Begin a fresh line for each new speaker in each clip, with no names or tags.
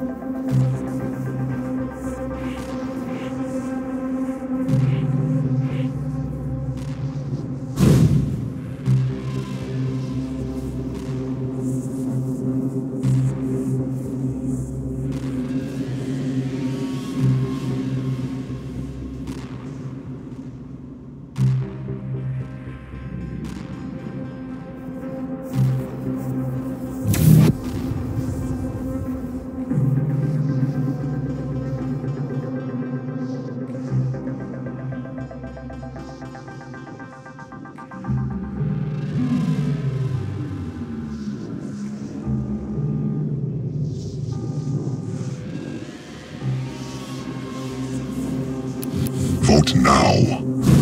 Música Vote now.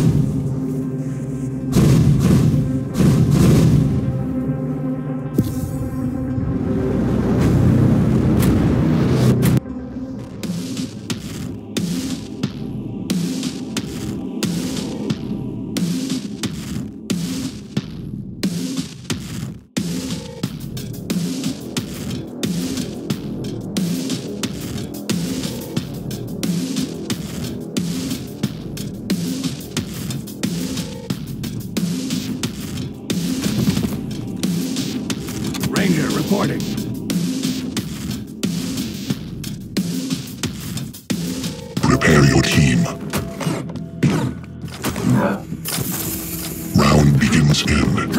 In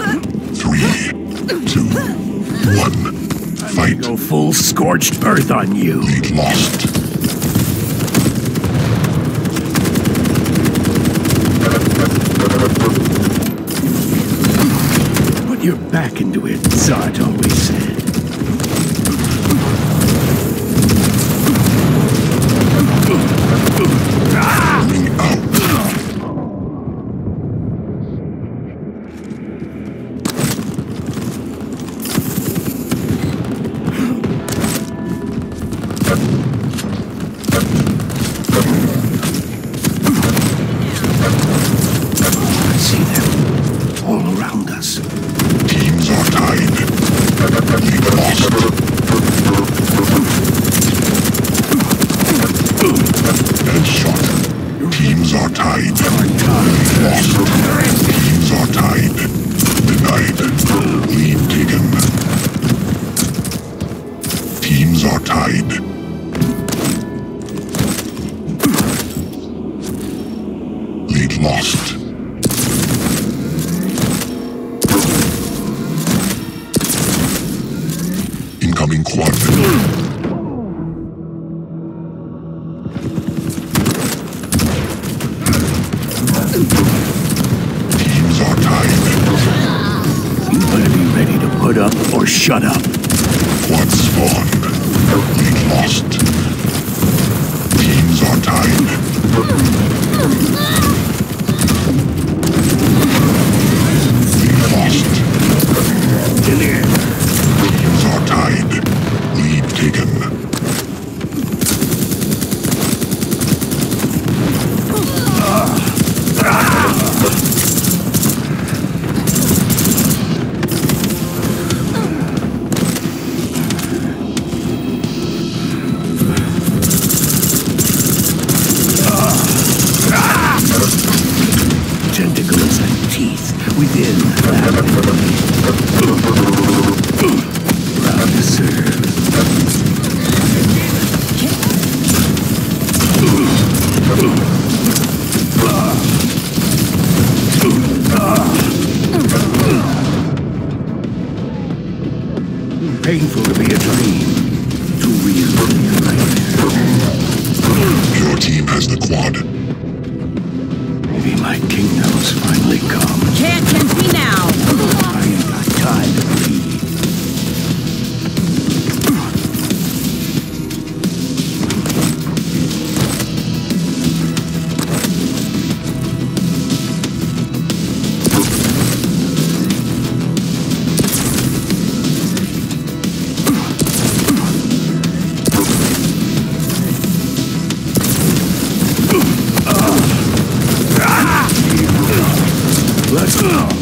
three, two, one. Fight.
Go full scorched earth on you.
Lead lost.
Put your back into it, Zod always said. Around us.
Teams are tied.
Ready to put up or shut up.
Quad spawn. Lead lost. Teams are tied.
Painful to be a dream. Too real to be a nightmare.
Your team has the quad.
Maybe my kingdom's finally come.
Can't tempt me now.
I ain't got time to bleed. Let's go.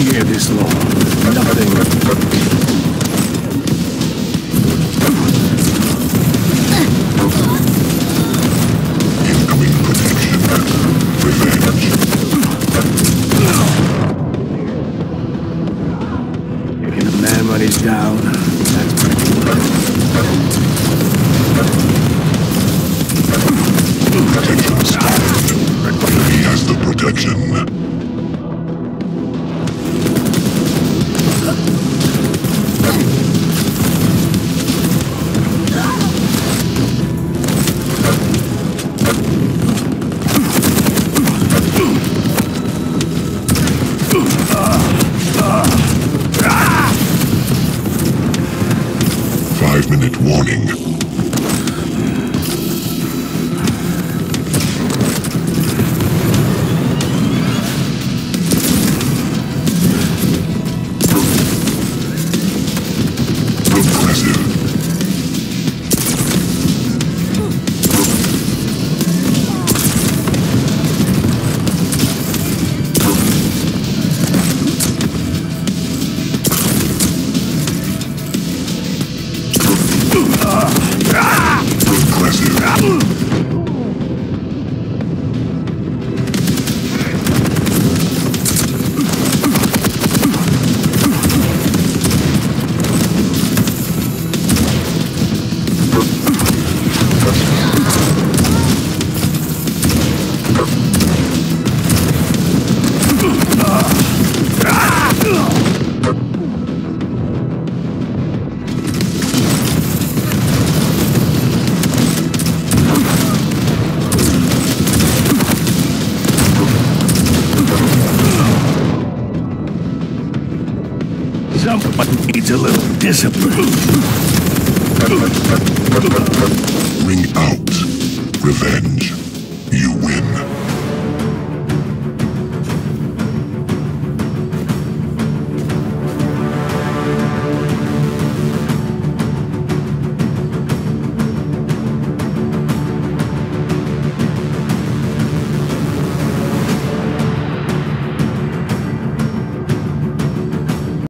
even hear this long. Someone needs a little discipline.
Ring out. Revenge. You win.